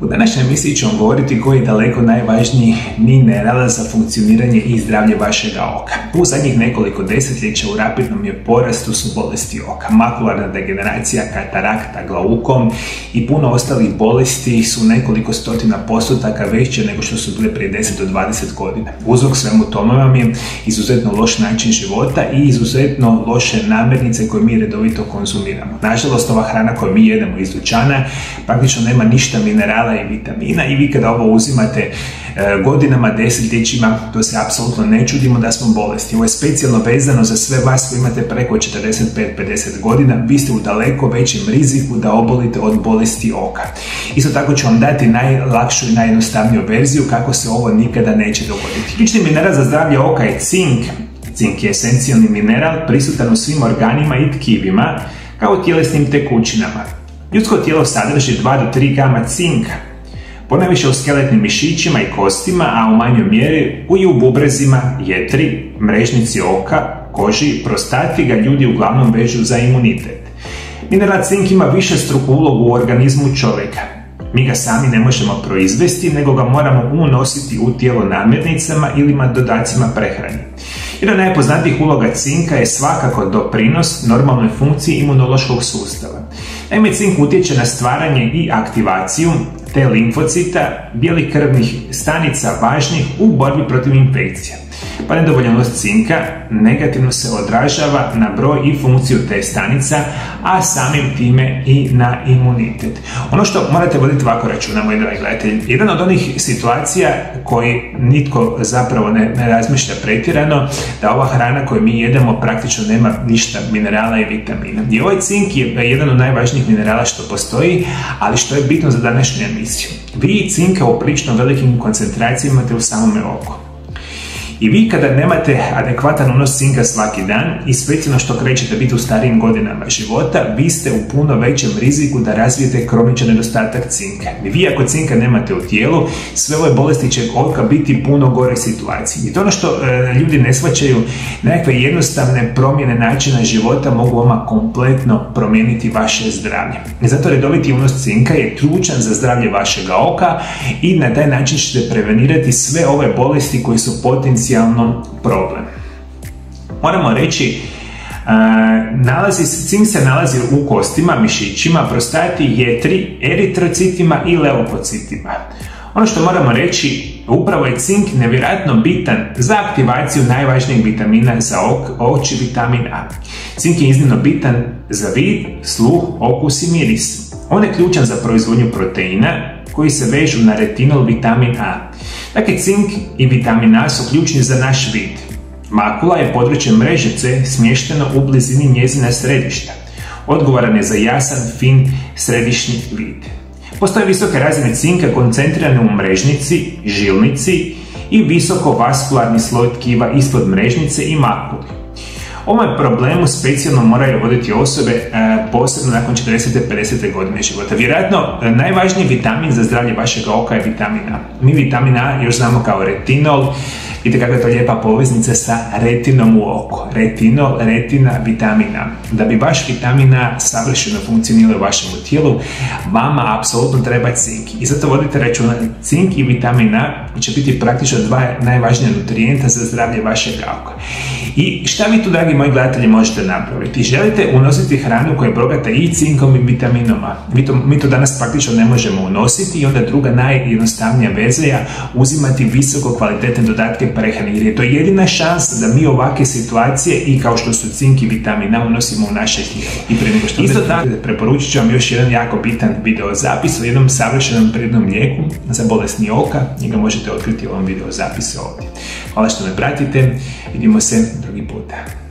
U današnjoj emisiji ću vam govoriti koji je daleko najvažniji mineral za funkcioniranje i zdravlje vašega oka. U zadnjih nekoliko desetljeća u rapidnom je porastu su bolesti oka. Makularna degeneracija, katarakta, glaukom i puno ostalih bolesti su nekoliko stotina postotaka veće nego što su bile prije 10 do 20 godina. Uzrok svemu tome vam je izuzetno loš način života i izuzetno loše namirnice koje mi redovito konzumiramo. Nažalost, ova hrana koju mi jedemo iz dućana praktično nema ništa minerala i vitamina i vi kada ovo uzimate e, godinama, desetljećima, to se apsolutno ne čudimo da smo bolesti. Ovo je specijalno vezano za sve vas koji imate preko 45-50 godina, vi ste u daleko većem riziku da obolite od bolesti oka. Isto tako ću vam dati najlakšu i najjednostavniju verziju kako se ovo nikada neće dogoditi. Ključni mineral za zdravlje oka je cink. Cink je esencijalni mineral prisutan u svim organima i tkivima, kao tjelesnim tekućinama. Ljudsko tijelo sadrži 2 do 3 gama cinka, ponajviše u skeletnim mišićima i kostima, a u manjoj mjeri i u bubrezima, jetri, mrežnici oka, koži, prostati ga ljudi uglavnom vežu za imunitet. Mineral cink ima više struku ulogu u organizmu čovjeka. Mi ga sami ne možemo proizvesti, nego ga moramo unositi u tijelo namirnicama ili dodacima prehrani. Jedna najpoznatijih uloga cinka je svakako doprinos normalnoj funkciji imunološkog sustava. Naime, cink utječe na stvaranje i aktivaciju te limfocita, bijelih krvnih stanica važnih u borbi protiv infekcija pa nedovoljanost cinka negativno se odražava na broj i funkciju te stanica, a samim time i na imunitet. Ono što morate voditi ovako računa, moji dragi gledatelji, jedan od onih situacija koji nitko zapravo ne, ne razmišlja pretjerano, da ova hrana koju mi jedemo praktično nema ništa minerala i vitamina. I ovaj cink je jedan od najvažnijih minerala što postoji, ali što je bitno za današnju emisiju. Vi cinka u prilično velikim koncentracijama imate u samome oku. I vi kada nemate adekvatan unos cinka svaki dan i specijalno što krećete biti u starijim godinama života, vi ste u puno većem riziku da razvijete kroničan nedostatak cinka. Vi ako cinka nemate u tijelu, sve ove bolesti će oka biti puno gore situaciji. I to ono što e, ljudi ne shvaćaju, nekakve jednostavne promjene načina života mogu vama kompletno promijeniti vaše zdravlje. Zato redoviti unos cinka je ključan za zdravlje vašega oka i na taj način ćete prevenirati sve ove bolesti koji su potencijalni problem. Moramo reći, e, nalazi, cink se nalazi u kostima, mišićima, prostati, jetri, eritrocitima i leukocitima. Ono što moramo reći, upravo je cink nevjerojatno bitan za aktivaciju najvažnijeg vitamina za oči, vitamin A. Cink je iznimno bitan za vid, sluh, okus i miris. On je ključan za proizvodnju proteina koji se vežu na retinol vitamin A. Dakle, cink i vitamin A su ključni za naš vid. Makula je područje mrežice smješteno u blizini njezina središta. Odgovoran je za jasan, fin, središnji vid. Postoje visoke razine cinka koncentrirane u mrežnici, žilnici i visoko vaskularni sloj tkiva ispod mrežnice i makuli. Ovom problemu specijalno moraju voditi osobe e, posebno nakon 40-50 godine života. Vjerojatno e, najvažniji vitamin za zdravlje vašeg oka je vitamin A. Mi vitamin A još znamo kao retinol, Vidite kakva je to lijepa poveznica sa retinom u oko. Retinol, retina, vitamina. Da bi baš vitamina savršeno funkcionirao u vašem tijelu, vama apsolutno treba cink. I zato vodite računa, cink i vitamina će biti praktično dva najvažnija nutrijenta za zdravlje vašeg oka. I šta vi tu, dragi moji gledatelji, možete napraviti? Želite unositi hranu koja je bogata i cinkom i vitaminoma. Mi to, mi to danas praktično ne možemo unositi i onda druga najjednostavnija veza je uzimati visoko kvalitetne dodatke prehrane, jer je to jedina šansa da mi ovakve situacije i kao što su cink i vitamina unosimo u naše. I pre nego što Isto tako, preporučit ću vam još jedan jako bitan video zapis o jednom savršenom prirodnom lijeku za bolesni oka. Njega možete otkriti u ovom video zapisu ovdje. Hvala što me pratite, vidimo se centro, mi puta.